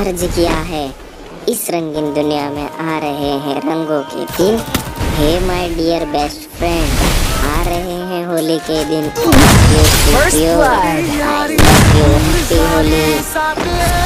अर्ज़ किया है। इस रंगीन दुनिया में आ रहे हैं रंगों के दिन। Hey my dear best friend आ रहे हैं होली के दिन। होली।